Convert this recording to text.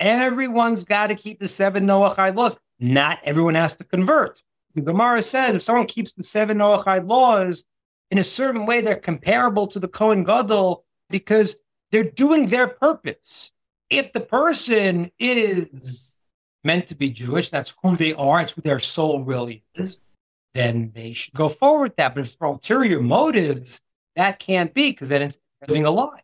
everyone's got to keep the seven Noahide laws. Not everyone has to convert. The Gemara says if someone keeps the seven Noahide laws in a certain way, they're comparable to the Kohen Gadol because they're doing their purpose. If the person is meant to be Jewish, that's who they are, it's who their soul really is, then they should go forward with that. But if for ulterior motives, that can't be because then it's living a lie.